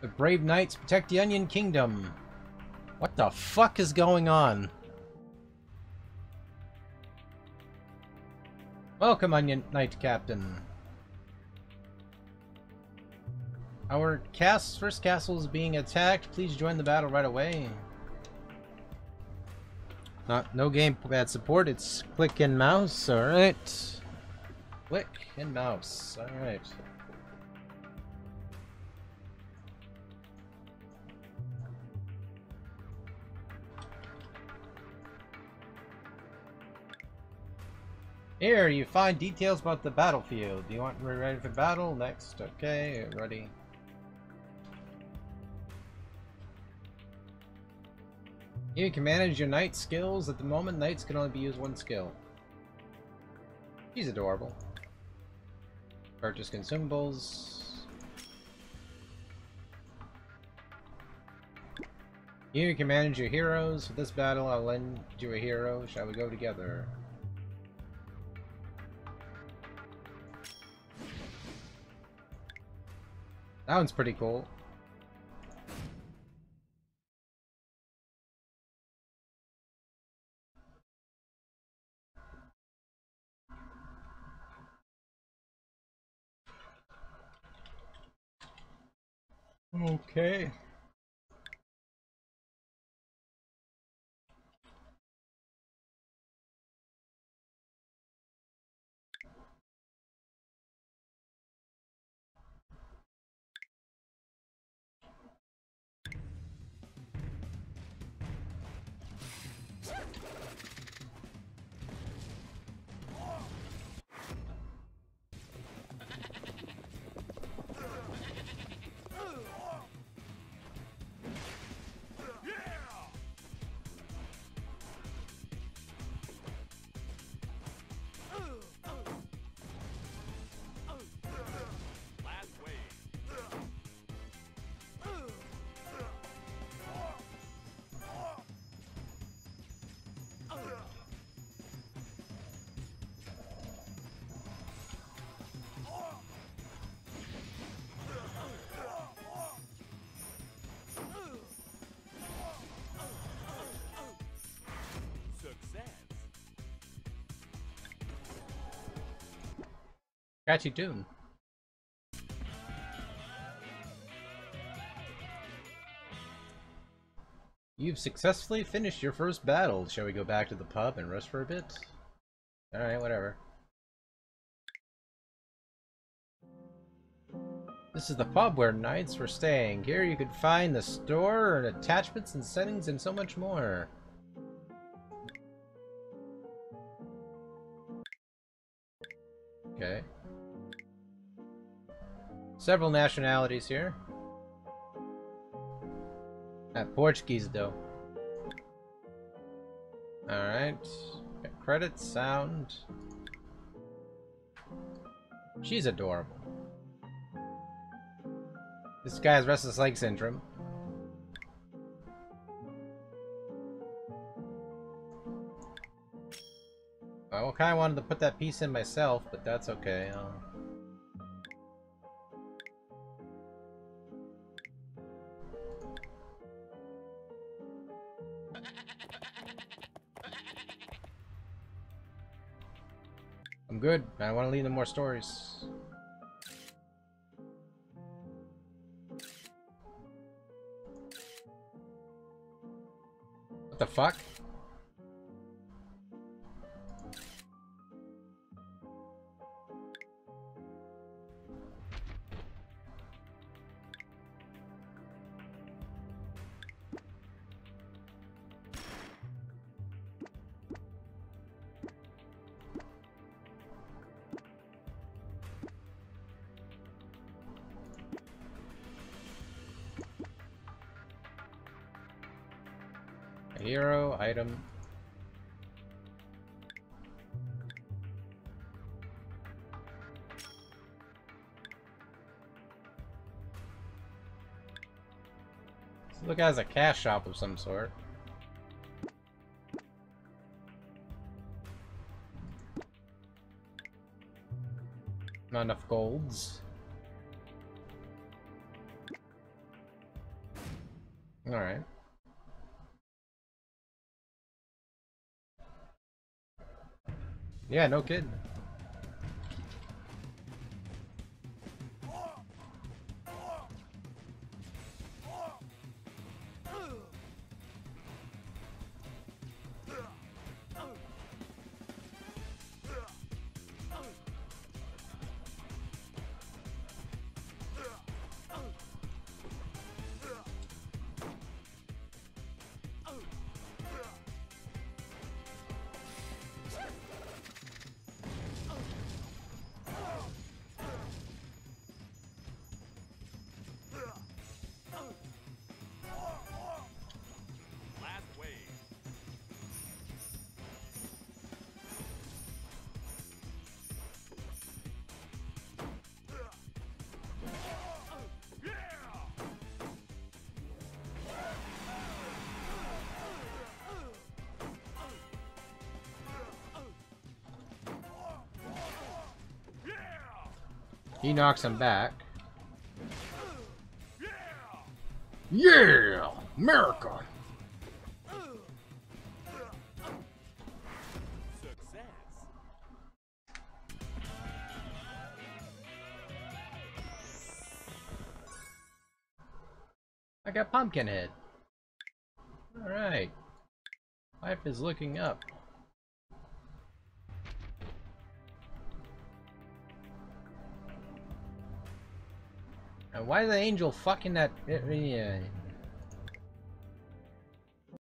The brave knights protect the Onion Kingdom. What the fuck is going on? Welcome, Onion Knight Captain. Our cast first castle is being attacked. Please join the battle right away. Not no gamepad support. It's click and mouse. All right. Click and mouse. All right. Here, you find details about the battlefield. Do you want to be ready for battle? Next. Okay, ready. You can manage your knight skills. At the moment, knights can only be used one skill. He's adorable. Purchase consumables. You can manage your heroes. For this battle, I'll lend you a hero. Shall we go together? That one's pretty cool. Okay. Catchy tune. You've successfully finished your first battle. Shall we go back to the pub and rest for a bit? Alright, whatever. This is the pub where knights were staying. Here you could find the store and attachments and settings and so much more. Several nationalities here. Uh, Portuguese though. Alright. Got Credits, sound. She's adorable. This guy has restless leg syndrome. I kind of wanted to put that piece in myself, but that's okay. Uh, I'm good. I want to lead them more stories. What the fuck? A hero, item. This look as a cash shop of some sort. Not enough golds. Alright. Yeah, no kidding. He knocks him back. Yeah! America! I got Pumpkinhead. Alright. Life is looking up. Why the angel fucking that... Yeah.